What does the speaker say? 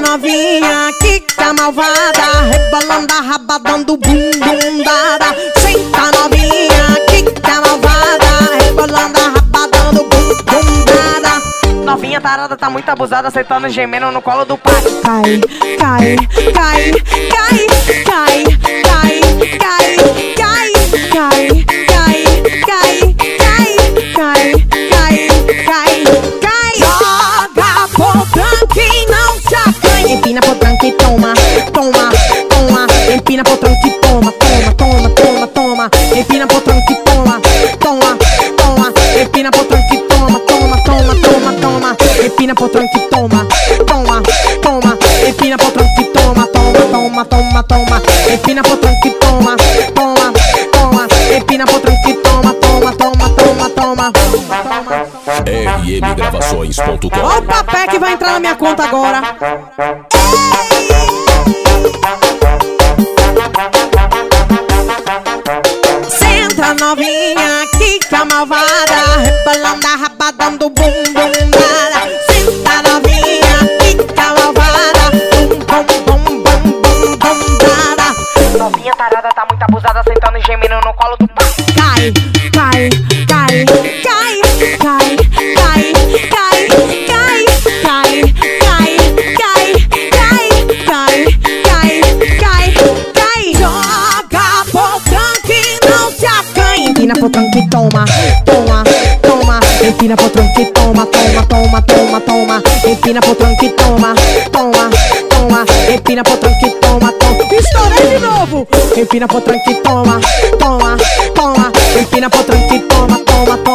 novinha que tá malvada Rebolando a raba, dando bum bum dada Senta novinha que tá malvada Rebolando a raba, dando bum bum dada Novinha tarada tá muito abusada aceitando tá gemendo no colo do pai. Cai, cai, cai, cai Empina pro tranque e toma, toma, toma. Empina pro tranque e toma, toma, toma, toma, toma. Empina pro tranque e toma, toma, toma. Empina pro tranque e toma, toma, toma, toma, toma. rmgravações.com Ó o papel que vai entrar na minha conta agora. Senta novinha, quica malvada, rebolando a raba, dando bum Novinha tarada tá muito abusada, aceitando gemendo no colo do pai. Cai, cai, cai, cai, cai, cai, cai, cai, cai, cai, cai, cai, cai, cai, cai, cai. Joga pro tanque, não se acanhe. Empina pro tanque, toma, toma, toma. Empina pro tanque, toma, toma, toma, toma, toma. Empina pro tanque, toma, toma, toma. Empina pro tanque, toma, toma. Estourei de novo. Empina pro tranque, toma, toma, toma. Empina pro tranque, toma, toma, toma,